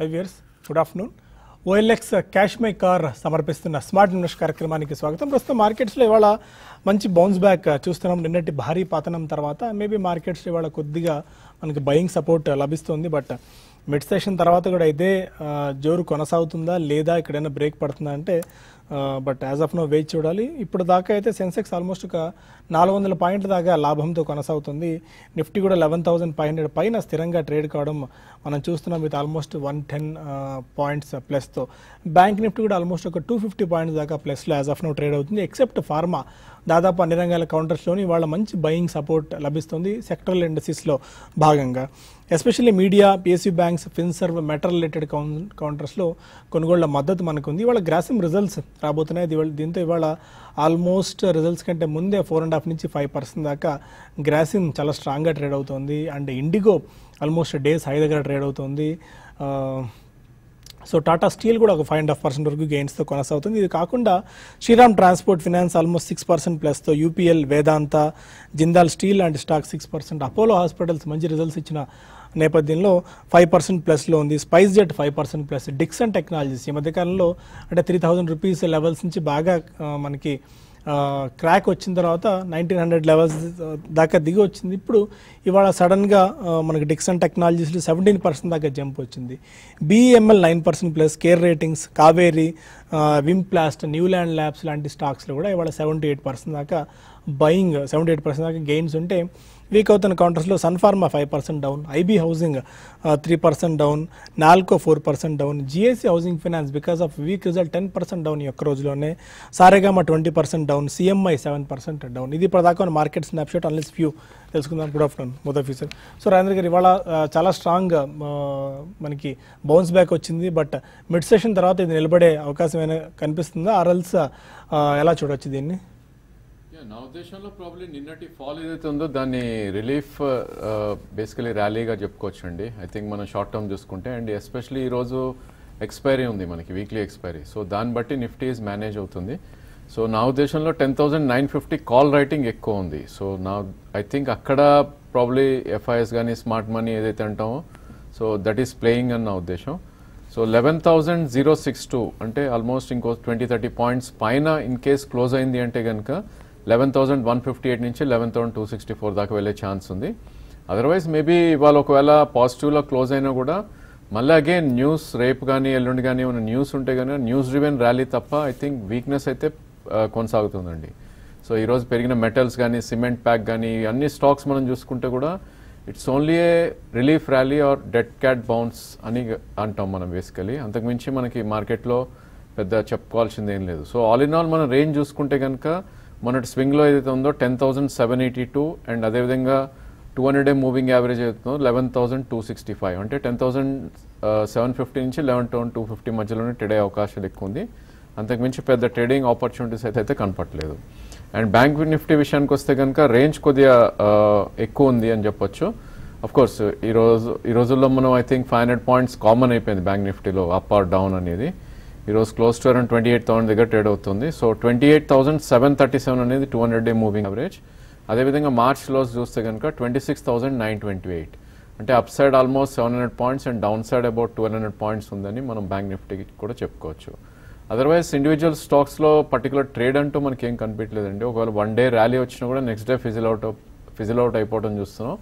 Hi viewers good afternoon OLX cash my car సమర్పిస్తున్న smart invest కార్యక్రమానికి స్వాగతం. ప్రస్తుతం మార్కెట్స్లో ఇవాళ మంచి బౌన్స్ బ్యాక్ చూస్తున్నాం. నిన్నటి భారీ పతనం తర్వాత మేబీ మార్కెట్స్లో ఇవాళ కొద్దిగా మనకి బయింగ్ సపోర్ట్ లభిస్తుంది. బట్ మిడ్ సెషన్ తర్వాత కూడా ఇదే జోరు కొనసాగుతుందా లేదా ఎక్కడైనా బ్రేక్ పడుతుందా అంటే but as of now wait చూడాలి. ఇప్పుడు దాకా అయితే సెన్సెక్స్ ఆల్మోస్ట్ ఒక నాలుగు వందల పాయింట్ల దాకా లాభంతో కొనసాగుతుంది. నిఫ్టీ కూడా లెవెన్ థౌసండ్ ఫైవ్ హండ్రెడ్ పైన స్థిరంగా ట్రేడ్ కావడం మనం చూస్తున్నాం with almost one ten points ప్లస్తో bank Nifty కూడా ఆల్మోస్ట్ ఒక టూ ఫిఫ్టీ పాయింట్స్ దాకా ప్లస్లో యాజ్ ఆఫ్ నో ట్రేడ్ అవుతుంది ఎక్సెప్ట్ ఫార్మా దాదాపు అన్ని రంగాల కౌంటర్స్లోని వాళ్ళ మంచి బయింగ్ సపోర్ట్ లభిస్తుంది సెక్టరల్ ఇండస్ట్రీస్లో భాగంగా. Especially media PSU banks Finserv metal related కౌన్ కౌంటర్స్లో కొనుగోళ్ళ మద్దతు మనకు ఉంది ఇవాళ గ్రాసిమ్ రిజల్ట్స్ రాబోతున్నాయి. దీంతో ఇవాళ ఆల్మోస్ట్ రిజల్ట్స్ కంటే ముందే ఫోర్ అండ్ హాఫ్ నుంచి ఫైవ్ పర్సెంట్ దాకా గ్రాసిమ్ చాలా స్ట్రాంగ్గా ట్రేడ్ అవుతుంది. And IndiGo almost days high దగ్గర ట్రేడ్ అవుతుంది. సో టాటా స్టీల్ కూడా ఒక ఫైవ్ అండ్ హాఫ్ పర్సెంట్ వరకు గెయిన్స్తో కొనసాగుతుంది. ఇది కాకుండా Shriram transport finance almost six percent ప్లస్తో UPL Vedanta Jindal steel and stock six percent Apollo hospitals మంచి రిజల్ట్స్ ఇచ్చిన నేపథ్యంలో ఫైవ్ పర్సెంట్ ప్లస్లో ఉంది. SpiceJet five percent plus Dixon technologies ఈ మధ్యకాలంలో అంటే త్రీ థౌజండ్ రూపీస్ లెవెల్స్ నుంచి బాగా మనకి క్రాక్ వచ్చిన తర్వాత నైన్టీన్ హండ్రెడ్ లెవెల్స్ దాకా దిగి వచ్చింది. ఇప్పుడు ఇవాళ సడన్గా మనకి డిక్సన్ టెక్నాలజీస్లో సెవెంటీన్ పర్సెంట్ దాకా జంప్ వచ్చింది. BML nine percent plus care ratings Kaveri Vimplast Neuland labs లాంటి స్టాక్స్లో కూడా ఇవాళ సెవెంటీ ఎయిట్ పర్సెంట్ దాకా బయింగ్ సెవెంటీ ఎయిట్ పర్సెంట్ దాకా గెయిన్స్ ఉంటే వీక్ అవుతున్న కౌంటర్స్లో Sun Pharma five percent down IB housing three percent down NALCO four percent down GSC housing finance because of weak result ten percent down ఈ ఒక్క రోజులోనే Saregama twenty percent down CMI seven percent down ఇది ప్రదాకా market snapshot unless few తెలుసుకుందాం. Good afternoon మొదటి feature so Rajendra గారు ఇవాళ చాలా స్ట్రాంగ్ మనకి బౌన్స్ బ్యాక్ వచ్చింది. బట్ మిడ్ సెషన్ తర్వాత ఇది నిలబడే అవకాశం ఏమైనా కనిపిస్తుందా? ఆర్ఎల్స్ ఎలా చూడొచ్చు దీన్ని? నా ఉద్దేశంలో ప్రాబ్లీ నిన్నటి ఫాల్ ఏదైతే ఉందో దాన్ని రిలీఫ్ బేసికలీ ర్యాలీగా చెప్పుకోవచ్చు అండి ఐ థింక్ మనం షార్ట్ టర్మ్ చూసుకుంటే అండ్ ఎస్పెషలీ ఈరోజు ఎక్స్పైరీ ఉంది మనకి వీక్లీ ఎక్స్పైరీ సో దాన్ని బట్టి నిఫ్టీ ఈజ్ మేనేజ్ అవుతుంది. సో నా ఉద్దేశంలో ten thousand nine fifty call writing ఎక్కువ ఉంది. సో నా ఐ థింక్ అక్కడ ప్రాబ్లీ ఎఫ్ఐఎస్ కానీ స్మార్ట్ మనీ ఏదైతే అంటామో సో దట్ ఈస్ ప్లేయింగ్ అని నా ఉద్దేశం. So eleven thousand zero six two అంటే ఆల్మోస్ట్ ఇంకో ట్వంటీ థర్టీ పాయింట్స్ పైన ఇన్ కేస్ క్లోజ్ అయింది అంటే కనుక eleven thousand one fifty eight నుంచి eleven thousand two sixty four దాకా వెళ్ళే ఛాన్స్ ఉంది. అదర్వైజ్ మేబీ ఇవాళ ఒకవేళ పాజిటివ్లో క్లోజ్ అయినా కూడా మళ్ళీ అగైన్ న్యూస్ రేపు కానీ ఎల్లుండి కానీ ఏమైనా న్యూస్ ఉంటే కానీ న్యూస్ డ్రివెన్ ర్యాలీ తప్ప ఐ థింక్ వీక్నెస్ అయితే కొనసాగుతుందండి. సో ఈరోజు పెరిగిన మెటల్స్ కానీ సిమెంట్ ప్యాక్ కానీ అన్ని స్టాక్స్ మనం చూసుకుంటే కూడా it's only a relief rally or dead cat bounce అని అంటాం మనం బేసికలీ అంతకుమించి మనకి మార్కెట్లో పెద్ద చెప్పుకోవాల్సింది ఏం లేదు. సో ఆల్ ఇన్ ఆల్ మనం రేంజ్ చూసుకుంటే కనుక మొన్నటి స్వింగ్లో ఏదైతే ఉందో ten thousand seven eighty two and అదేవిధంగా two hundred day moving average అవుతుందో eleven thousand two sixty five. అంటే టెన్ థౌసండ్ సెవెన్ ఫిఫ్టీ నుంచి లెవెన్ థౌసండ్ టూ ఫిఫ్టీ మధ్యలోనే ట్రేడ్ అయ్యే అవకాశాలు ఎక్కువ ఉంది. అంతకుమించి పెద్ద ట్రేడింగ్ ఆపర్చునిటీస్ అయితే అయితే కనపట్లేదు అండ్ బ్యాంక్ నిఫ్టీ విషయానికి వస్తే కనుక రేంజ్ కొద్దిగా ఎక్కువ ఉంది అని చెప్పొచ్చు. కోర్స్ ఈ రోజు ఈ రోజుల్లో మనం I think five hundred points common అయిపోయింది బ్యాంక్ నిఫ్టీలో అప్ ఆర్ డౌన్ అనేది. ఈరోజు close to around twenty eight thousand దగ్గర ట్రేడ్ అవుతుంది. So twenty eight thousand seven thirty seven అనేది two hundred day moving average అదేవిధంగా మార్చ్ క్లోజ్ చూస్తే కనుక twenty six thousand nine twenty eight అంటే up side almost seven hundred points and down side about twelve hundred points ఉందని మనం bank నిఫ్టీకి కూడా చెప్పుకోవచ్చు. అదర్వైజ్ ఇండివిజువల్ స్టాక్స్లో పర్టికులర్ ట్రేడ్ అంటూ మనకి ఏం కనిపించలేదండి. ఒకవేళ వన్ డే ర్యాలీ వచ్చినా కూడా next day fizzle out fizzle out అయిపోవడం చూస్తున్నాం.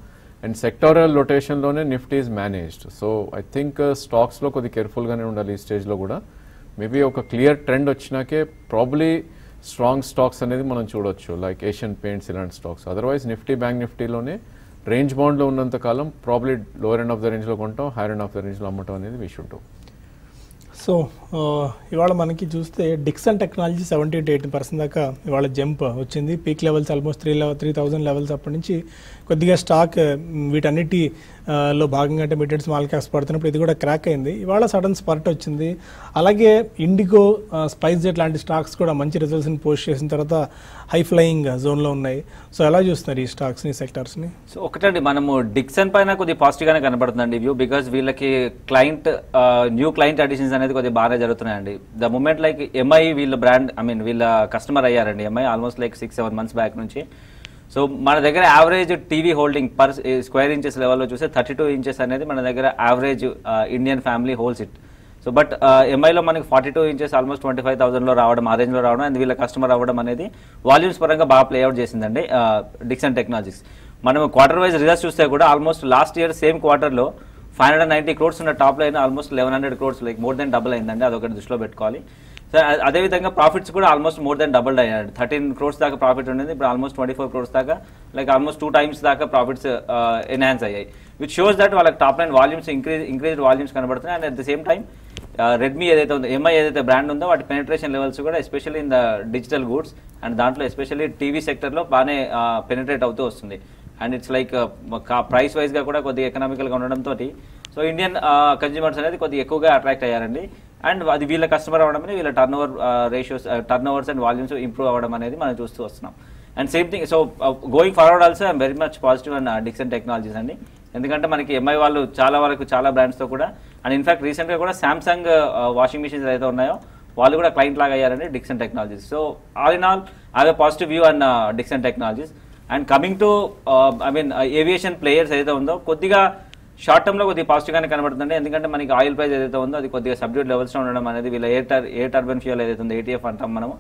And sectorial రొటేషన్లోనే Nifty is managed so I think స్టాక్స్లో కొద్ది కేర్ఫుల్గానే ఉండాలి ఈ స్టేజ్లో కూడా. మేబీ ఒక క్లియర్ ట్రెండ్ వచ్చినాకే ప్రాబ్లీ స్ట్రాంగ్ స్టాక్స్ అనేది మనం చూడొచ్చు లైక్ ఏషియన్ పెయింట్స్ ఇలాంటి స్టాక్స్ అదర్వైజ్ నిఫ్టీ బ్యాంక్ నిఫ్టీలోనే రేంజ్ బౌండ్లో ఉన్నంత కాలం probably lower end of the రేంజ్లో కొంటాం హైర్ ఎండ్ ఆఫ్ ద రేంజ్లో అమ్మటం అనేది విష్ సో ఇవాళ మనకి చూస్తే Dixon technology seventy to eighty percent దాకా ఇవాళ జంప్ వచ్చింది. Peak levels almost three level three thousand levels అప్పటి నుంచి కొద్దిగా స్టాక్ వీటన్నిటి లో భాగంగా అంటే మిడ్ స్మాల్ క్యాప్స్ పడుతున్నప్పుడు ఇది కూడా క్రాక్ అయింది. ఇవాళ సడన్ స్పర్ట్ వచ్చింది. అలాగే ఇండిగో స్పైస్ జెట్ లాంటి స్టాక్స్ కూడా మంచి రిజల్ట్స్ని పోస్ట్ చేసిన తర్వాత హై ఫ్లయింగ్ జోన్లో ఉన్నాయి. సో ఎలా చూస్తున్నారు ఈ స్టాక్స్ని సెక్టార్స్ని? సో ఒకటండి మనము డిక్సన్ పైన కొద్దిగా పాజిటివ్గానే కనబడుతుందండి వ్యూ బికాస్ వీళ్ళకి క్లయింట్ న్యూ క్లయింట్ అడిషన్స్ అనేది కొద్దిగా బాగా జరుగుతున్నాయండి. ద మూమెంట్ లైక్ ఎంఐ వీళ్ళ బ్రాండ్ ఐ మీన్ వీళ్ళ కస్టమర్ అయ్యారండి. MI almost like six seven months back నుంచి. సో మన దగ్గర average TV holding per square inches లెవెల్లో చూస్తే థర్టీ టూ ఇంచెస్ అనేది మన దగ్గర average Indian family holds it so but ఎంఐలో మనకి forty two inches almost twenty five థౌసండ్లో రావడం ఆ రేంజ్లో రావడం అండ్ వీళ్ళ కస్టమర్ అవ్వడం అనేది వాల్యూమ్స్ పరంగా బాగా ప్లేఅవుట్ చేసిందండి డిక్సన్ టెక్నాలజీస్ మనం క్వార్టర్ వైజ్ రిజల్ట్స్ చూస్తే కూడా ఆల్మోస్ట్ లాస్ట్ ఇయర్ సేమ్ క్వార్టర్లో ఫైవ్ హండ్రెడ్ నైంటీ క్రోడ్స్ ఉన్న top line almost eleven hundred crores like more than double అయిందండి. అదొకటి దృష్టిలో పెట్టుకోవాలి. సో అదేవిధంగా ప్రాఫిట్స్ కూడా ఆల్మోస్ట్ మోర్ దెన్ డబుల్ అయ్యాడు థర్టీన్ క్రోడ్స్ దాకా ప్రాఫిట్ ఉండేది. ఇప్పుడు ఆల్మోస్ట్ ట్వంటీ ఫోర్ క్రోడ్స్ దాకా లైక్ ఆల్మోస్ట్ టూ టైమ్స్ దాకా ప్రాఫిట్స్ ఎన్హాన్స్ అయ్యాయి. విచ్ షోస్ దట్ వాళ్ళకి top line volumes increase increase volumes కనబడుతున్నాయి. And at the same time Redmi ఏదైతే ఉందో ఎంఐ ఏదైతే బ్రాండ్ ఉందో వాటి పెనిట్రేషన్ లెవెల్స్ కూడా especially in the digital goods and దాంట్లో ఎస్పెషల్లీ టీవీ సెక్టర్లో బాగానే పెనిట్రేట్ అవుతూ వస్తుంది. అండ్ ఇట్స్ లైక్ ప్రైస్ వైజ్గా కూడా కొద్దిగా ఎకనామికల్గా ఉండడంతో సో ఇండియన్ కన్జ్యూమర్స్ అనేది కొద్దిగా ఎక్కువగా అట్రాక్ట్ అయ్యారండి. అండ్ అది వీళ్ళ కస్టమర్ అవ్వడం అనేది వీళ్ళ turnover ratios turnovers and volumes improve అవ్వడం అనేది మనం చూస్తూ వస్తున్నాం. And same thing so going forward also I'm very much positive and Dixon technologies అండి. ఎందుకంటే మనకి ఎంఐ వాళ్ళు చాలా వరకు చాలా బ్రాండ్స్తో కూడా అండ్ ఇన్ఫాక్ట్ రీసెంట్గా కూడా శాంసంగ్ వాషింగ్ మిషన్స్ ఏదైతే ఉన్నాయో వాళ్ళు కూడా క్లయింట్ లాగా అయ్యారండి Dixon technologies so all in all have a positive view and Dixon technologies and coming to I mean aviation players ఏదైతే ఉందో కొద్దిగా షార్ట్ టర్మ్లో కొద్దిగా పాజిటివ్గానే కనబడుతుంది ఎందుకంటే మనకి ఆయిల్ ప్రైస్ ఏదైతే ఉందో అది కొద్దిగా సబ్డ్యూట్ లెవెల్స్లో ఉండడం అనేది వీళ్ళ ఎయిర్ టర్ ఎయిర్ టర్బన్ ఫ్యూయల్ ఏదైతే ఉందో ఏటీఎఫ్ అంటాం మనము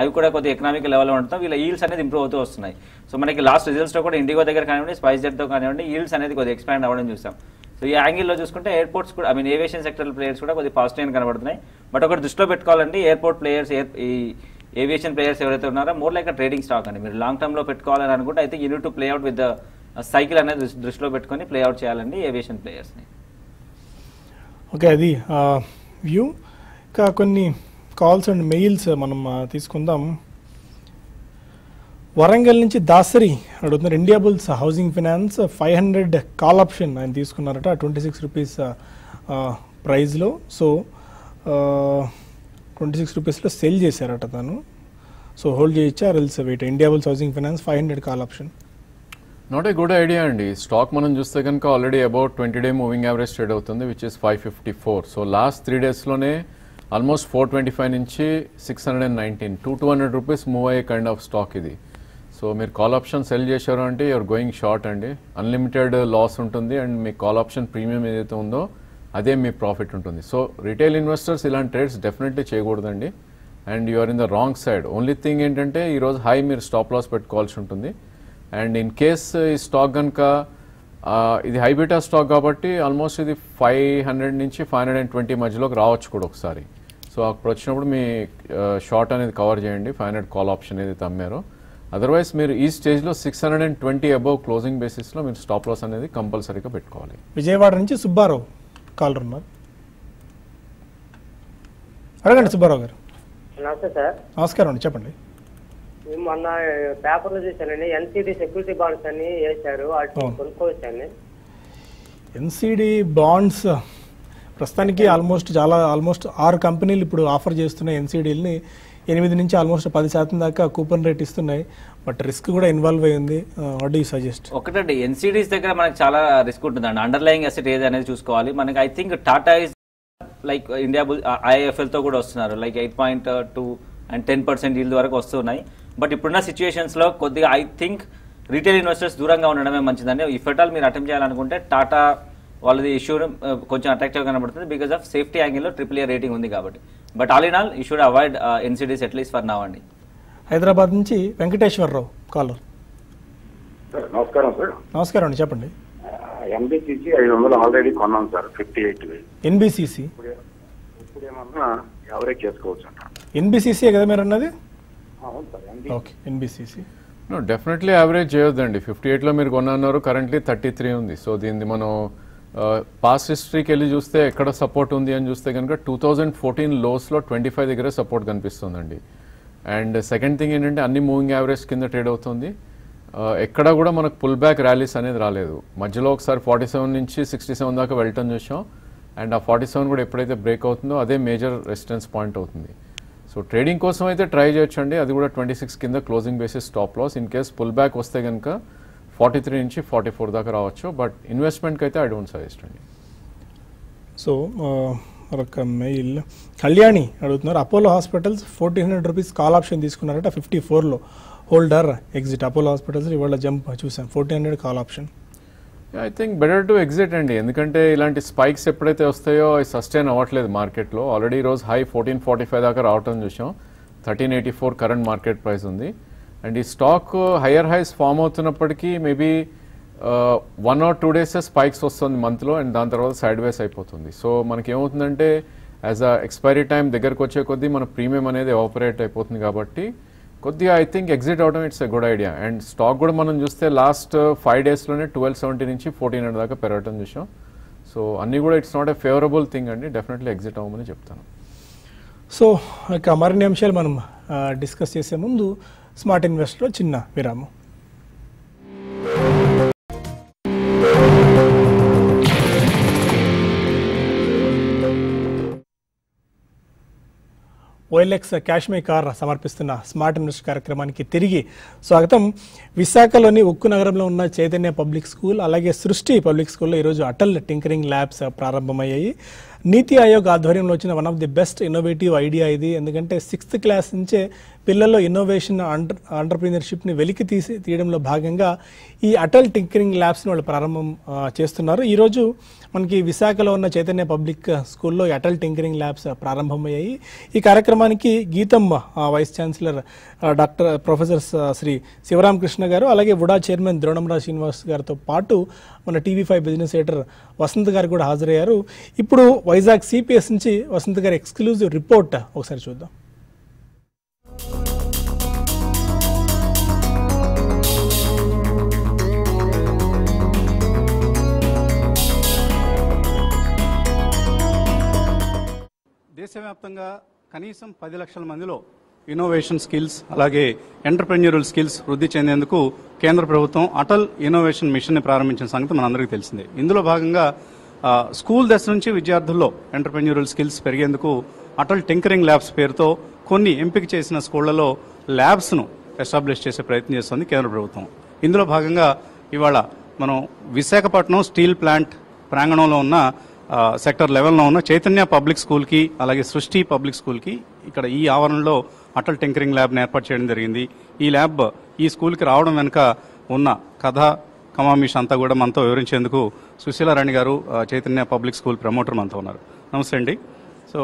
అవి కూడా కొద్దిగా ఎకనామిక్ లెవెల్లో ఉంటాం వీళ్ళ ఈల్స్ అనేది ఇంప్రూవ్ అవుతూ వస్తున్నాయి. సో మనకి లాస్ట్ రిజల్ట్స్లో కూడా ఇండిగో దగ్గర కానివ్వండి స్పైస్ జెట్తో కానివ్వండి ఈల్స్ అనేది కొద్దిగా ఎక్స్పాండ్ అవ్వడం చూసాం. సో ఈ యాంగిల్లో చూసుకుంటే ఎయిర్పోర్ట్స్ కూడా I mean aviation sector players కూడా కొద్దిగా పాజిటివ్ కనబడుతున్నాయి. బట్ ఒకటి దృష్టిలో పెట్టుకోవాలండి ఎయిర్పోర్ట్ ప్లేయర్స్ ఎయిర్ ఈ ఏవియేషన్ ప్లేయర్స్ ఎవరైతే ఉన్నారో మోర్ లైక్ ట్రేడింగ్ స్టాక్ అండి. మీరు లాంగ్ టర్మ్లో పెట్టుకోవాలని అనుకుంటే అయితే unit to play out with cycle అనేది దృష్టిలో పెట్టుకొని ప్లే అవుట్ చేయాలండి ఏవియేషన్ ప్లేయర్స్ని ఓకే అది వ్యూ ఇంకా కొన్ని కాల్స్ అండ్ మెయిల్స్ మనం తీసుకుందాం. వరంగల్ నుంచి దాసరి అడుగుతున్నారు. Indiabulls housing finance five hundred call option ఆయన తీసుకున్నారట ట్వంటీ సిక్స్ రూపీస్ ప్రైజ్లో సో ట్వంటీ సిక్స్ రూపీస్లో సెల్ చేశారట తను. సో హోల్డ్ చేయొచ్చా else wait Indiabulls housing finance five hundred call option not a good idea అండి. స్టాక్ మనం చూస్తే కనుక already about twenty day moving average trade అవుతుంది which is five fifty four so last three డేస్లోనే almost four twenty five నుంచి six hundred and nineteen two two hundred rupees move అయ్యే kind of stock ఇది. So మీరు call option sell చేశారు అంటే you're going short అండి. Unlimited loss ఉంటుంది and మీ కాల్ ఆప్షన్ ప్రీమియం ఏదైతే ఉందో అదే మీ ప్రాఫిట్ ఉంటుంది. సో రిటైల్ ఇన్వెస్టర్స్ ఇలాంటి ట్రేడ్స్ డెఫినెట్లీ చేయకూడదండి. And you are in the wrong side only thing ఏంటంటే ఈరోజు హై మీరు స్టాప్ లాస్ పెట్టుకోవాల్సి ఉంటుంది. అండ్ ఇన్ కేస్ ఈ స్టాక్ కనుక ఇది హైబీటా స్టాక్ కాబట్టి ఆల్మోస్ట్ ఇది ఫైవ్ హండ్రెడ్ నుంచి ఫైవ్ హండ్రెడ్ అండ్ ట్వంటీ మధ్యలోకి రావచ్చు కూడా ఒకసారి. సో అప్పుడు వచ్చినప్పుడు మీ షార్ట్ అనేది కవర్ చేయండి. ఫైవ్ హండ్రెడ్ కాల్ ఆప్షన్ ఏదైతే అమ్మారో అదర్వైజ్ మీరు ఈ స్టేజ్లో six hundred and twenty above closing బేసిస్లో మీరు స్టాప్ లాస్ అనేది కంపల్సరీగా పెట్టుకోవాలి. విజయవాడ నుంచి సుబ్బారావు. కాలర్ ఉన్నారు అడగండి సుబ్బారావు గారు. నమస్తే సార్. నమస్కారం అండి చెప్పండి. మేము మొన్న పేపర్లో చూశానండి ఎన్సీడీ సెక్యూరిటీ బాండ్స్ అని వేశారు. కొనుక్కోవచ్చండి. ఎన్సిడి బాండ్స్ ప్రస్తుతానికి ఆల్మోస్ట్ చాలా ఆల్మోస్ట్ ఆరు కంపెనీలు ఇప్పుడు ఆఫర్ చేస్తున్నాయి ఎన్సిడీలని ఎనిమిది నుంచి ఆల్మోస్ట్ పది శాతం దాకా కూపన్ రేట్ ఇస్తున్నాయి. బట్ రిస్క్ కూడా ఇన్వాల్వ్ అయ్యింది వాట్ యూ సజెస్ట్ ఒకటండి ఎన్సీడీస్ దగ్గర మనకి చాలా రిస్క్ ఉంటుందండి. అండర్లయింగ్ అసెట్ ఏది అనేది చూసుకోవాలి. మనకి I think Tata is like Indiabull uh, ఐఎఫ్ఎల్తో కూడా వస్తున్నారు. Like eight point two and ten percent yield వరకు వస్తున్నాయి. బట్ ఇప్పుడున్న సిచ్యువేషన్స్లో కొద్దిగా ఐ థింక్ రీటైల్ ఇన్వెస్టర్స్ దూరంగా ఉండడమే మంచిదండి. ఇఫ్ ఎట్ ఆల్ మీరు అటెంప్ట్ చేయాలనుకుంటే టాటా వాళ్ళది ఇష్యూ కొంచెం అట్రాక్టివ్ కనబడుతుంది బికాస్ ఆఫ్ సేఫ్టీ యాంగిల్లో ట్రిపుల్ ఏ రేటింగ్ ఉంది కాబట్టి. But all in all you should avoid NCDs at least for now అండి హైదరాబాద్ నుంచి వెంకటేశ్వరరావు కాలర్. సార్ నమస్కారం సార్ నమస్కారం అండి చెప్పండి. ఎంబీసీసీ ఐదు వందలు ఆల్రెడీ కొన్నాం సార్ ఫిఫ్టీ ఎయిట్ ఎన్బిసిసి ఇప్పుడు ఇప్పుడు ఏమన్నా ఎవరేజ్ చేసుకోవచ్చు అంట. ఎన్బిసిసి కదా మీరు అన్నది? అవును sir MB okay NBCC no definitely average చేయొద్దండి. ఫిఫ్టీ ఎయిట్లో మీరు కొన్నారు కరెంట్లీ థర్టీ త్రీ ఉంది. సో దీన్ని మనం పాస్ట్ హిస్టరీకి వెళ్ళి చూస్తే ఎక్కడ సపోర్ట్ ఉంది అని చూస్తే కనుక టూ థౌజండ్ ఫోర్టీన్ లోస్లో ట్వంటీ ఫైవ్ దగ్గర సపోర్ట్ కనిపిస్తుందండి. అండ్ సెకండ్ థింగ్ ఏంటంటే అన్ని మూవింగ్ యావరేజ్ కింద ట్రేడ్ అవుతుంది. ఎక్కడ కూడా మనకు పుల్ బ్యాక్ ర్యాలీస్ అనేది రాలేదు. మధ్యలో ఒకసారి ఫార్టీ సెవెన్ నుంచి సిక్స్టీ సెవెన్ దాకా వెళ్ళటం చూసాం. అండ్ ఆ ఫార్టీ సెవెన్ కూడా ఎప్పుడైతే బ్రేక్ అవుతుందో అదే మేజర్ రెసిస్టెన్స్ పాయింట్ అవుతుంది. సో ట్రేడింగ్ కోసం అయితే ట్రై చేయొచ్చండి. అది కూడా ట్వంటీ సిక్స్ కింద closing basis stop loss in case pull back వస్తే కనుక ఫార్టీ త్రీ నుంచి ఫార్టీ ఫోర్ దాకా రావచ్చు బట్ ఇన్వెస్ట్మెంట్కి అయితే ఐ డోంట్ సజెస్ట్ అండి సో మరొక మెయిల్ కళ్యాణి అడుగుతున్నారు Apollo hospitals fourteen hundred rupees call option తీసుకున్నారట fifty ఫోర్లో hold or exit Apollo hospitals ఇవాళ జంప్ చూసాం fourteen hundred call option I think better to exit అండి ఎందుకంటే ఇలాంటి స్పైక్స్ ఎప్పుడైతే వస్తాయో అవి సస్టైన్ అవ్వట్లేదు మార్కెట్లో ఆల్రెడీ రోజు హై ఫోర్టీన్ ఫార్టీ ఫైవ్ దాకా రావటం చూసాం thirteen eighty four current market price ఉంది. అండ్ ఈ stock higher highs form అవుతున్నప్పటికీ maybe one or two days spikes వస్తుంది మంత్లో అండ్ దాని తర్వాత సైడ్ వేస్ అయిపోతుంది. సో మనకి ఏమవుతుందంటే యాజ్ అ ఎక్స్పైరీ టైం దగ్గరకు వచ్చే కొద్దీ మన ప్రీమియం అనేది ఆపరేట్ అయిపోతుంది కాబట్టి కొద్దిగా ఐ థింక్ ఎగ్జిట్ అవడం it's a good idea and stock కూడా మనం చూస్తే లాస్ట్ ఫైవ్ డేస్లోనే ట్వెల్వ్ సెవెంటీ నుంచి ఫోర్టీన్ హండ్రెడ్ దాకా పెరగటం చూసాం సో అన్నీ కూడా it's not a favourable thing అండి. డెఫినెట్లీ ఎగ్జిట్ అవ్వమని చెప్తాను. సో ఇక మరిన్ని అంశాలు మనం uh, డిస్కస్ చేసే ముందు స్మార్ట్ ఇన్వెస్ట్లో చిన్న విరామం. ఓఎల్ఎక్స్ కాశ్మీర్ కార్ సమర్పిస్తున్న స్మార్ట్ ఇన్వెస్ట్ కార్యక్రమానికి తిరిగి స్వాగతం. విశాఖలోని ఉక్కు నగరంలో ఉన్న చైతన్య పబ్లిక్ స్కూల్ అలాగే సృష్టి పబ్లిక్ స్కూల్లో ఈరోజు అటల్ టింకరింగ్ ల్యాబ్స్ ప్రారంభమయ్యాయి. నీతి ఆయోగ్ ఆధ్వర్యంలో వచ్చిన one of the best innovative idea ఇది. ఎందుకంటే సిక్స్త్ క్లాస్ నుంచే పిల్లల్లో ఇన్నోవేషన్ అంటర్ ఆంటర్ప్రీనర్షిప్ని వెలికి తీసి తీయడంలో భాగంగా ఈ అటల్ టింకరింగ్ ల్యాబ్స్ని వాళ్ళు ప్రారంభం చేస్తున్నారు. ఈరోజు మనకి విశాఖలో ఉన్న చైతన్య పబ్లిక్ స్కూల్లో ఈ అటల్ టింకరింగ్ ల్యాబ్స్ ప్రారంభమయ్యాయి. ఈ కార్యక్రమానికి GITAM vice chancellor doctor professor Shri Sivaramakrishna గారు అలాగే వుడా చైర్మన్ ద్రోణంరాజ్ శ్రీనివాస్ గారితో పాటు మన TV five business editor Vasant గారు కూడా హాజరయ్యారు. ఇప్పుడు వైజాగ్ సిపిఎస్ నుంచి వసంత్ గారి ఎక్స్క్లూజివ్ రిపోర్ట్ ఒకసారి చూద్దాం. దేశవ్యాప్తంగా కనీసం పది లక్షల మందిలో ఇన్నోవేషన్ స్కిల్స్ అలాగే ఎంటర్ప్రెన్యూరల్ స్కిల్స్ వృద్ధి చెందేందుకు కేంద్ర ప్రభుత్వం అటల్ ఇన్నోవేషన్ మిషన్ని ప్రారంభించిన సంగతి మనందరికీ తెలిసిందే. ఇందులో భాగంగా స్కూల్ దశ నుంచి విద్యార్థుల్లో ఎంటర్ప్రెన్యూరల్ స్కిల్స్ పెరిగేందుకు అటల్ టింకరింగ్ ల్యాబ్స్ పేరుతో కొన్ని ఎంపిక చేసిన స్కూళ్ళలో ల్యాబ్స్ను ఎస్టాబ్లిష్ చేసే ప్రయత్నం చేస్తోంది కేంద్ర ప్రభుత్వం. ఇందులో భాగంగా ఇవాళ మనం విశాఖపట్నం స్టీల్ ప్లాంట్ ప్రాంగణంలో ఉన్న సెక్టర్ లెవెల్లో ఉన్న చైతన్య పబ్లిక్ స్కూల్కి అలాగే సృష్టి పబ్లిక్ స్కూల్కి ఇక్కడ ఈ ఆవరణలో అటల్ టింకరింగ్ ల్యాబ్ని ఏర్పాటు చేయడం జరిగింది. ఈ ల్యాబ్ ఈ స్కూల్కి రావడం వెనుక ఉన్న కథ కమామిష్ అంతా కూడా మనతో వివరించేందుకు సుశీల రాణి గారు చైతన్య పబ్లిక్ స్కూల్ ప్రమోటర్ మనతో ఉన్నారు. నమస్తే అండి. సో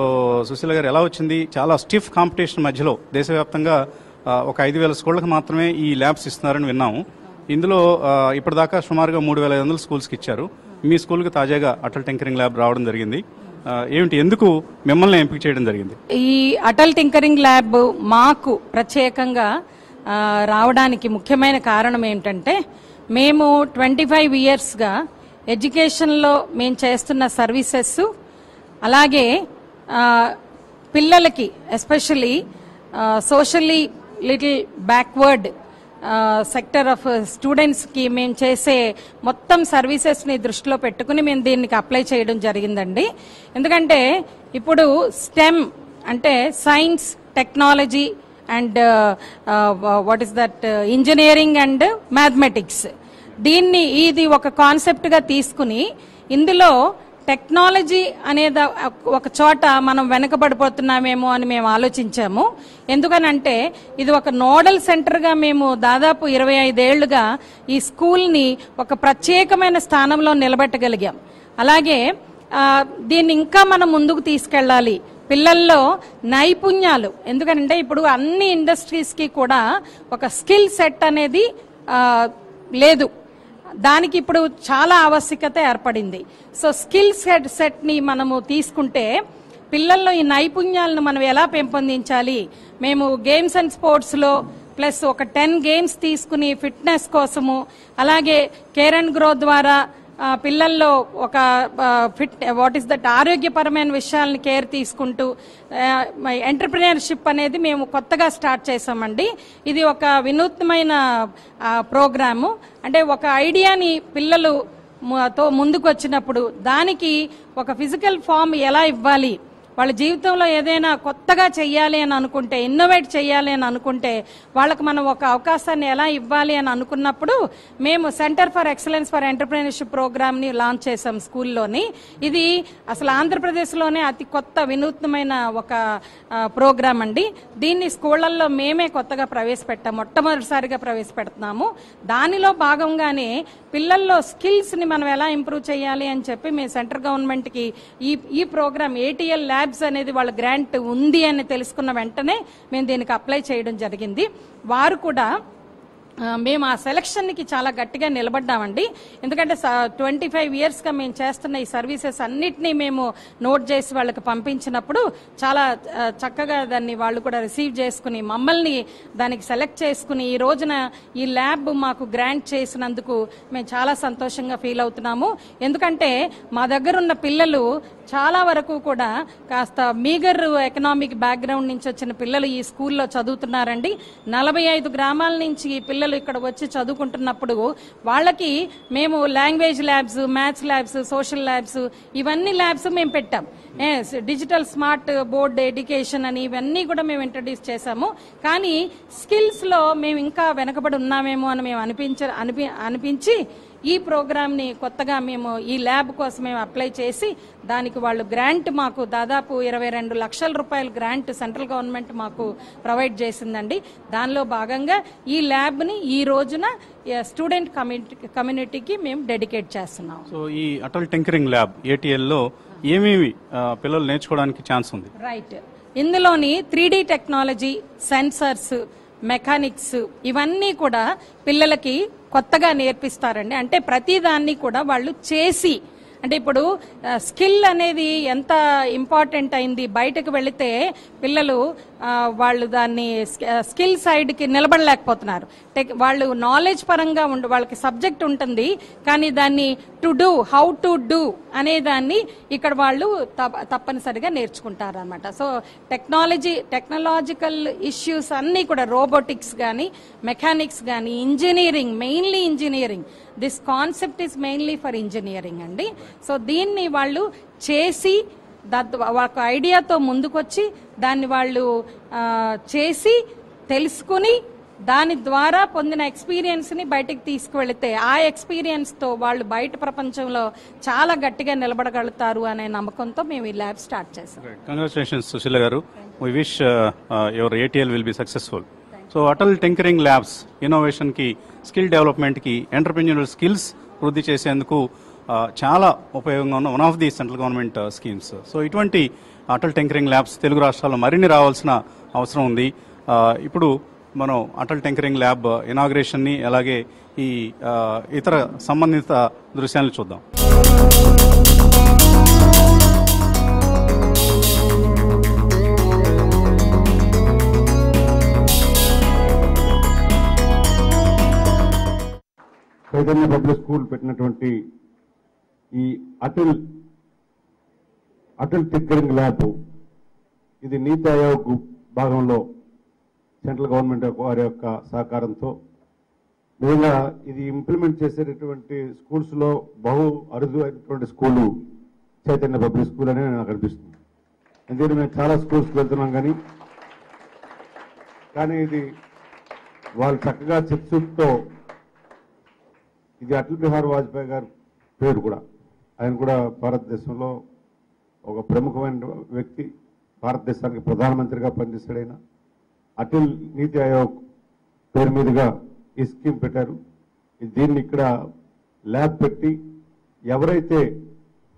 సుశీల గారు ఎలా వచ్చింది? చాలా స్టిఫ్ కాంపిటీషన్ మధ్యలో దేశవ్యాప్తంగా ఒక ఐదు వేల స్కూళ్ళకి మాత్రమే ఈ ల్యాబ్స్ ఇస్తున్నారని విన్నాము. ఇందులో ఇప్పటిదాకా సుమారుగా మూడు వేల ఐదు వందల స్కూల్స్కి ఇచ్చారు. మీ స్కూల్కి తాజాగా అటల్ టింకరింగ్ ల్యాబ్ రావడం జరిగింది. ఏమిటి? ఎందుకు మిమ్మల్ని ఎంపిక చేయడం జరిగింది? ఈ అటల్ టింకరింగ్ ల్యాబ్ మాకు ప్రత్యేకంగా రావడానికి ముఖ్యమైన కారణం ఏమిటంటే మేము ట్వంటీ ఫైవ్ ఇయర్స్గా ఎడ్యుకేషన్లో మేము చేస్తున్న సర్వీసెస్ అలాగే పిల్లలకి especially socially little backward sector of స్టూడెంట్స్కి మేము చేసే మొత్తం సర్వీసెస్ని దృష్టిలో పెట్టుకుని మేము దీనికి అప్లై చేయడం జరిగిందండి. ఎందుకంటే ఇప్పుడు స్టెమ్ అంటే science technology and what is that engineering and mathematics దీన్ని ఇది ఒక కాన్సెప్ట్గా తీసుకుని ఇందులో టెక్నాలజీ అనేది ఒక చోట మనం వెనకబడిపోతున్నామేమో అని మేము ఆలోచించాము. ఎందుకనంటే ఇది ఒక నోడల్ సెంటర్గా మేము దాదాపు ఇరవై ఐదేళ్ళుగా ఈ స్కూల్ని ఒక ప్రత్యేకమైన స్థానంలో నిలబెట్టగలిగాం. అలాగే దీన్ని ఇంకా మనం ముందుకు తీసుకెళ్ళాలి. పిల్లల్లో నైపుణ్యాలు. ఎందుకంటే ఇప్పుడు అన్ని ఇండస్ట్రీస్కి కూడా ఒక స్కిల్ సెట్ అనేది లేదు. దానికి ఇప్పుడు చాలా ఆవశ్యకత ఏర్పడింది. సో స్కిల్స్ సెట్ సెట్ని మనము తీసుకుంటే పిల్లల్లో ఈ నైపుణ్యాలను మనం ఎలా పెంపొందించాలి? మేము గేమ్స్ అండ్ స్పోర్ట్స్లో ప్లస్ ఒక టెన్ గేమ్స్ తీసుకుని ఫిట్నెస్ కోసము అలాగే కేర్ అండ్ గ్రో ద్వారా పిల్లల్లో ఒక ఫిట్ వాట్ ఈస్ దట్ ఆరోగ్యపరమైన విషయాలను కేర్ తీసుకుంటూ ఎంటర్ప్రినర్షిప్ అనేది మేము కొత్తగా స్టార్ట్ చేసామండి ఇది ఒక వినూత్నమైన ప్రోగ్రాము అంటే ఒక ఐడియాని పిల్లలు తో ముందుకు వచ్చినప్పుడు దానికి ఒక ఫిజికల్ ఫామ్ ఎలా ఇవ్వాలి? వాళ్ళ జీవితంలో ఏదైనా కొత్తగా చెయ్యాలి అని అనుకుంటే ఇన్నోవేట్ చేయాలి అని అనుకుంటే వాళ్ళకి మనం ఒక అవకాశాన్ని ఎలా ఇవ్వాలి అని అనుకున్నప్పుడు మేము centre for excellence for entrepreneurship ప్రోగ్రామ్ని లాంచ్ చేసాం స్కూల్లోని. ఇది అసలు ఆంధ్రప్రదేశ్లోనే అతి కొత్త వినూత్నమైన ఒక ప్రోగ్రామ్ అండి. దీన్ని స్కూళ్ళల్లో మేమే కొత్తగా ప్రవేశపెట్టాం. మొట్టమొదటిసారిగా ప్రవేశపెడుతున్నాము. దానిలో భాగంగానే పిల్లల్లో స్కిల్స్ని మనం ఎలా ఇంప్రూవ్ చేయాలి అని చెప్పి మేము సెంటర్ గవర్నమెంట్కి ఈ ఈ ప్రోగ్రామ్ ఏటీఎల్ ల్యాబ్స్ అనేది వాళ్ళ గ్రాంట్ ఉంది అని తెలుసుకున్న వెంటనే మేము దీనికి అప్లై చేయడం జరిగింది. వారు కూడా మేము ఆ సెలక్షన్కి చాలా గట్టిగా నిలబడ్డామండి. ఎందుకంటే ట్వంటీ ఫైవ్ ఇయర్స్గా మేము చేస్తున్న ఈ సర్వీసెస్ అన్నిటినీ మేము నోట్ చేసి వాళ్ళకి పంపించినప్పుడు చాలా చక్కగా దాన్ని వాళ్ళు కూడా రిసీవ్ చేసుకుని మమ్మల్ని దానికి సెలెక్ట్ చేసుకుని ఈ రోజున ఈ ల్యాబ్ మాకు గ్రాంట్ చేసినందుకు మేము చాలా సంతోషంగా ఫీల్ అవుతున్నాము. ఎందుకంటే మా దగ్గర ఉన్న పిల్లలు చాలా వరకు కూడా కాస్త మీగర్ ఎకనామిక్ బ్యాక్గ్రౌండ్ నుంచి వచ్చిన పిల్లలు ఈ స్కూల్లో చదువుతున్నారండి. నలభై ఐదు గ్రామాల నుంచి ఈ పిల్లలు ఇక్కడ వచ్చి చదువుకుంటున్నప్పుడు వాళ్ళకి మేము language labs maths labs social labs ఇవన్నీ ల్యాబ్స్ మేము పెట్టాం. డిజిటల్ స్మార్ట్ బోర్డ్ ఎడ్యుకేషన్ అని ఇవన్నీ కూడా మేము ఇంట్రడ్యూస్ చేశాము. కానీ స్కిల్స్లో మేము ఇంకా వెనకబడి ఉన్నామేమో అని మేము అనిపించ అనిపి అనిపించి ఈ ప్రోగ్రామ్ని కొత్తగా మేము ఈ ల్యాబ్ కోసం మేము అప్లై చేసి దానికి వాళ్ళు గ్రాంట్ మాకు దాదాపు ఇరవై రెండు లక్షల రూపాయల గ్రాంట్ సెంట్రల్ గవర్నమెంట్ మాకు ప్రొవైడ్ చేసిందండి. దానిలో భాగంగా ఈ ల్యాబ్ని ఈ రోజున స్టూడెంట్ కమ్యూనిటీ కమ్యూనిటీకి మేము డెడికేట్ చేస్తున్నాం. సో ఈ అటల్ టింకరింగ్ ల్యాబ్ ఏటీఎల్లో ఏమేమి పిల్లలు నేర్చుకోవడానికి ఛాన్స్ ఉంది? రైట్. ఇందులోని త్రీ టెక్నాలజీ సెన్సర్స్ మెకానిక్స్ ఇవన్నీ కూడా పిల్లలకి కొత్తగా నేర్పిస్తారండి. అంటే ప్రతిదాన్ని కూడా వాళ్ళు చేసి అంటే ఇప్పుడు స్కిల్ అనేది ఎంత ఇంపార్టెంట్ అయింది బయటకు వెళితే పిల్లలు వాళ్ళు దాన్ని స్కిల్ సైడ్కి నిలబడలేకపోతున్నారు. టెక్ వాళ్ళు నాలెడ్జ్ పరంగా ఉండి వాళ్ళకి సబ్జెక్ట్ ఉంటుంది కానీ దాన్ని to do how to do అనే దాన్ని ఇక్కడ వాళ్ళు తప్ప- తప్పనిసరిగా నేర్చుకుంటారు అనమాట సో టెక్నాలజీ టెక్నాలజికల్ ఇష్యూస్ అన్నీ కూడా రోబోటిక్స్ కానీ మెకానిక్స్ కానీ engineering mainly engineering this concept is mainly for engineering అండి. సో దీన్ని వాళ్ళు చేసి ఒక ఐడియాతో ముందుకొచ్చి దాన్ని వాళ్ళు చేసి తెలుసుకుని దాని ద్వారా పొందిన ఎక్స్పీరియన్స్ని బయటకు బయటికి తీసుకువెళితే ఆ ఎక్స్పీరియన్స్తో వాళ్ళు బయట ప్రపంచంలో చాలా గట్టిగా నిలబడగలుగుతారు అనే నమ్మకంతో మేము ఈ ల్యాబ్ స్టార్ట్ చేసాం కంగ్రాచులేషన్స్ సుశీల గారు. Wish your ATL will be successful so Atal tinkering labs ఇన్నోవేషన్కి skill డెవలప్మెంట్కి ఎంటర్ప్రెన్యూరల్ స్కిల్స్ వృద్ధి చేసేందుకు చాలా ఉపయోగంగా ఉన్న one of the central government schemes. So ఇటువంటి అటల్ టింకరింగ్ ల్యాబ్స్ తెలుగు రాష్ట్రాల్లో మరిన్ని రావాల్సిన అవసరం ఉంది. ఇప్పుడు మనం అటల్ టింకరింగ్ ల్యాబ్ ఇనాగ్రేషన్ని అలాగే ఈ ఇతర సంబంధిత దృశ్యాలను చూద్దాం. చైతన్య పబ్లిక్ స్కూల్ పెట్టినటువంటి ఈ అటల్ అటల్ టిక్కరింగ్ ల్యాబ్ ఇది నీతి ఆయోగ్ భాగంలో సెంట్రల్ గవర్నమెంట్ వారి యొక్క సహకారంతో నిజంగా ఇది ఇంప్లిమెంట్ చేసేటటువంటి స్కూల్స్లో బహు అరుదు అయినటువంటి స్కూలు చైతన్య పబ్లిక్ స్కూల్ అనే నాకు అనిపిస్తుంది. ఎందుకంటే మేము చాలా స్కూల్స్కి వెళ్తున్నాం కానీ కానీ ఇది వాళ్ళు చక్కగా చిప్సుతో ఇది అటల్ బిహారీ వాజ్పేయి గారు పేరు కూడా. ఆయన కూడా భారతదేశంలో ఒక ప్రముఖమైన వ్యక్తి భారతదేశానికి ప్రధానమంత్రిగా పనిచేశాడు ఆయన. అటల్ నీతి ఆయోగ్ పేరు మీదుగా ఈ స్కీమ్ పెట్టారు. దీన్ని ఇక్కడ ల్యాబ్ పెట్టి ఎవరైతే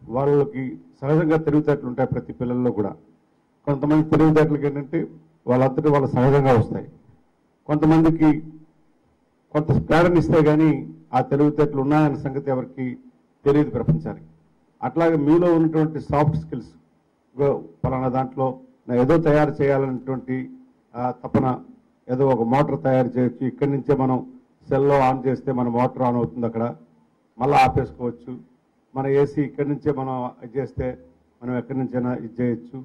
వాళ్ళకి సహజంగా తెలివితేటలు ఉంటాయి ప్రతి పిల్లల్లో కూడా కొంతమంది తెలివితేటలకి ఏంటంటే వాళ్ళంతటి వాళ్ళ సహజంగా వస్తాయి. కొంతమందికి కొంత ప్రేరణ ఇస్తే కానీ ఆ తెలివితేటలు ఉన్నాయన్న సంగతి ఎవరికి తెలియదు ప్రపంచానికి. అట్లాగే మీలో ఉన్నటువంటి సాఫ్ట్ స్కిల్స్ పలానా దాంట్లో ఏదో తయారు చేయాలన్నటువంటి తపన ఏదో ఒక మోటార్ తయారు చేయొచ్చు. ఇక్కడి నుంచే మనం సెల్లో ఆన్ చేస్తే మన మోటార్ ఆన్ అవుతుంది అక్కడ. మళ్ళీ ఆపేసుకోవచ్చు. మన ఏసీ ఇక్కడి నుంచే మనం ఇది చేస్తే మనం ఎక్కడి నుంచైనా ఇది చేయొచ్చు.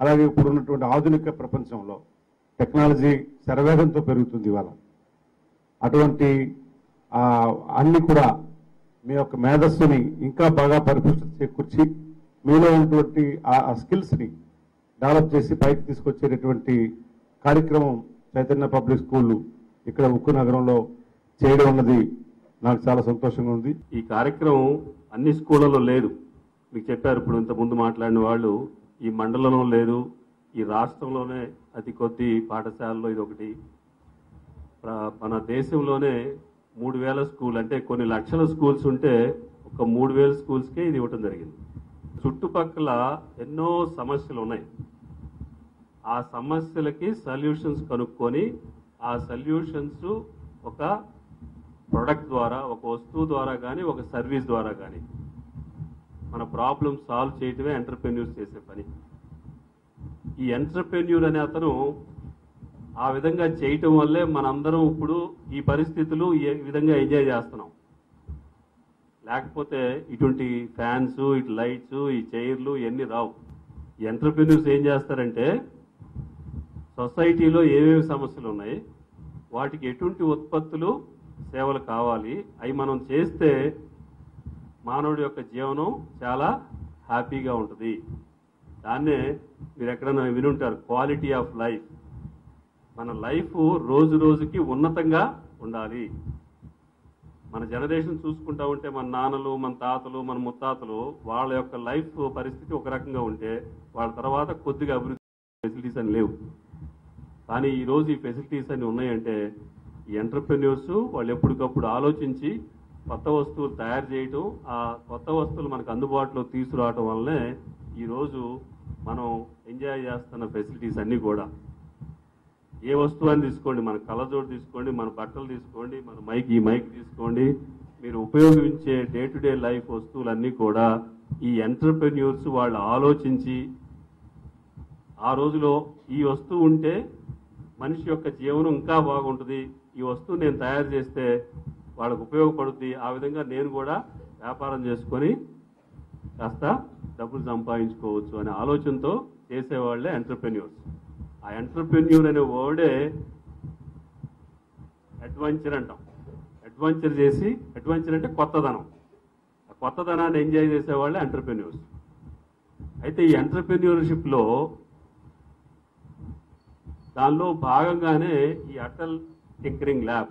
అలాగే ఇప్పుడు ఉన్నటువంటి ఆధునిక ప్రపంచంలో టెక్నాలజీ శరవేగంతో పెరుగుతుంది ఇవాళ. అటువంటి అన్ని కూడా మీ యొక్క మేధస్సుని ఇంకా బాగా పరిపుష్టత చేకూర్చి మీలో ఉన్నటువంటి ఆ స్కిల్స్ని డెవలప్ చేసి పైకి తీసుకొచ్చేటటువంటి కార్యక్రమం చైతన్య పబ్లిక్ స్కూల్ ఇక్కడ ఉక్కు నగరంలో చేయడం అన్నది నాకు చాలా సంతోషంగా ఉంది. ఈ కార్యక్రమం అన్ని స్కూళ్ళలో లేదు. మీకు చెప్పారు ఇప్పుడు ఇంతకుముందు మాట్లాడిన వాళ్ళు ఈ మండలంలో లేదు ఈ రాష్ట్రంలోనే అతి కొద్ది పాఠశాలలో ఇది ఒకటి మన దేశంలోనే మూడు వేల స్కూల్ అంటే కొన్ని లక్షల స్కూల్స్ ఉంటే ఒక మూడు వేల స్కూల్స్కే ఇది ఇవ్వటం జరిగింది. చుట్టుపక్కల ఎన్నో సమస్యలు ఉన్నాయి. ఆ సమస్యలకి సొల్యూషన్స్ కనుక్కొని ఆ సొల్యూషన్స్ ఒక ప్రొడక్ట్ ద్వారా ఒక వస్తువు ద్వారా కానీ ఒక సర్వీస్ ద్వారా కానీ మన ప్రాబ్లం సాల్వ్ చేయటమే ఎంటర్ప్రెన్యూర్స్ చేసే పని. ఈ ఎంటర్ప్రెన్యూర్ అనే అతను ఆ విధంగా చేయటం వల్లే మనందరం ఇప్పుడు ఈ పరిస్థితులు ఈ విధంగా ఎంజాయ్ చేస్తున్నాం. లేకపోతే ఇటువంటి ఫ్యాన్స్ ఇటు లైట్స్ ఈ చైర్లు ఇవన్నీ రావు. ఎంటర్ప్రెన్యూర్స్ ఏం చేస్తారంటే సొసైటీలో ఏమేమి సమస్యలు ఉన్నాయి వాటికి ఎటువంటి ఉత్పత్తులు సేవలు కావాలి అవి మనం చేస్తే మానవుడి యొక్క జీవనం చాలా హ్యాపీగా ఉంటుంది. దాన్నే మీరు ఎక్కడైనా వినుంటారు క్వాలిటీ ఆఫ్ లైఫ్. మన లైఫ్ రోజు రోజుకి ఉన్నతంగా ఉండాలి. మన జనరేషన్ చూసుకుంటా ఉంటే మన నాన్నలు మన తాతలు మన ముత్తాతలు వాళ్ళ యొక్క లైఫ్ పరిస్థితి ఒక రకంగా ఉంటే వాళ్ళ తర్వాత కొద్దిగా అభివృద్ధి ఫెసిలిటీస్ అని లేవు. కానీ ఈరోజు ఈ ఫెసిలిటీస్ అన్ని ఉన్నాయంటే ఈ ఎంటర్ప్రెన్యూర్స్ వాళ్ళు ఎప్పటికప్పుడు ఆలోచించి కొత్త వస్తువులు తయారు చేయటం ఆ కొత్త వస్తువులు మనకు అందుబాటులో తీసుకురావటం వల్లనే ఈరోజు మనం ఎంజాయ్ చేస్తున్న ఫెసిలిటీస్ అన్నీ కూడా. ఏ వస్తువు అని తీసుకోండి మన కళ్ళజోడు తీసుకోండి మన బట్టలు తీసుకోండి మన మైక్ ఈ మైక్ తీసుకోండి. మీరు ఉపయోగించే డే టు డే లైఫ్ వస్తువులన్నీ కూడా ఈ ఎంటర్ప్రెన్యూర్స్ వాళ్ళు ఆలోచించి ఆ రోజులో ఈ వస్తువు ఉంటే మనిషి యొక్క జీవనం ఇంకా బాగుంటుంది. ఈ వస్తువు నేను తయారు చేస్తే వాళ్ళకు ఉపయోగపడుతుంది ఆ విధంగా నేను కూడా వ్యాపారం చేసుకొని కాస్త డబ్బులు సంపాదించుకోవచ్చు అనే ఆలోచనతో చేసేవాళ్ళే ఎంటర్ప్రెన్యూర్స్. ఆ ఎంటర్ప్రెన్యూర్ అనే వర్డే అడ్వెంచర్ అంటాం. అడ్వెంచర్ చేసి అడ్వెంచర్ అంటే కొత్తదనం. ఆ కొత్తదనాన్ని ఎంజాయ్ చేసేవాళ్ళే ఎంటర్ప్రెన్యూర్స్ అయితే ఈ ఎంటర్ప్రెన్యూర్షిప్లో దానిలో భాగంగానే ఈ అటల్ టింకరింగ్ ల్యాబ్.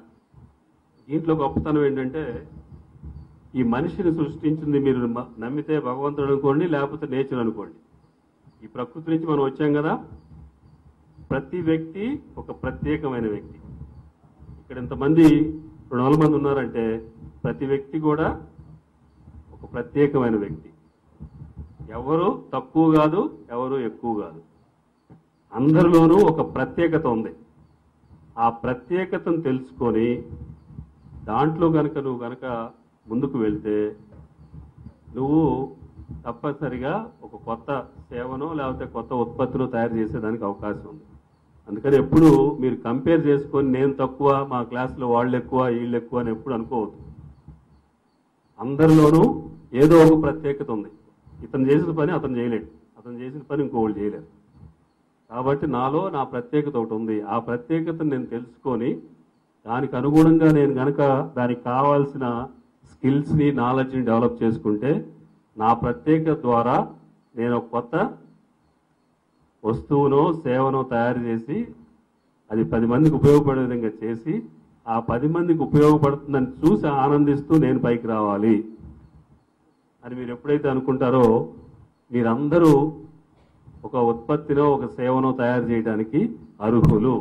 దీంట్లో గొప్పతనం ఏంటంటే ఈ మనిషిని సృష్టించింది మీరు నమ్మితే భగవంతుడు అనుకోండి లేకపోతే నేచర్ అనుకోండి. ఈ ప్రకృతి నుంచి మనం వచ్చాం కదా ప్రతి వ్యక్తి ఒక ప్రత్యేకమైన వ్యక్తి. ఇక్కడ ఇంతమంది రెండు వందల మంది ఉన్నారంటే ప్రతి వ్యక్తి కూడా ఒక ప్రత్యేకమైన వ్యక్తి. ఎవరు తక్కువ కాదు ఎవరు ఎక్కువ కాదు. అందరిలోనూ ఒక ప్రత్యేకత ఉంది. ఆ ప్రత్యేకతను తెలుసుకొని దాంట్లో కనుక నువ్వు కనుక ముందుకు వెళ్తే నువ్వు తప్పనిసరిగా ఒక కొత్త సేవను లేకపోతే కొత్త ఉత్పత్తులు తయారు చేసేదానికి అవకాశం ఉంది. అందుకని ఎప్పుడు మీరు కంపేర్ చేసుకొని నేను తక్కువ మా క్లాస్లో వాళ్ళు ఎక్కువ వీళ్ళు ఎక్కువ అని ఎప్పుడు అనుకోవద్దు. అందరిలోనూ ఏదో ఒక ప్రత్యేకత ఉంది. ఇతను చేసిన పని అతను చేయలేడు. అతను చేసిన పని ఇంకోళ్ళు చేయలేరు. కాబట్టి నాలో నా ప్రత్యేకత ఒకటి ఉంది. ఆ ప్రత్యేకతను నేను తెలుసుకొని దానికి అనుగుణంగా నేను గనక దానికి కావాల్సిన స్కిల్స్ని నాలెడ్జ్ని డెవలప్ చేసుకుంటే నా ప్రత్యేకత ద్వారా నేను ఒక కొత్త వస్తువునో సేవను తయారు చేసి అది పది మందికి ఉపయోగపడే విధంగా చేసి ఆ పది మందికి ఉపయోగపడుతుందని చూసి ఆనందిస్తూ నేను పైకి రావాలి. అని మీరు ఎప్పుడైతే అనుకుంటారో మీరందరూ ఒక ఉత్పత్తిలో ఒక సేవను తయారు చేయడానికి అర్హులు.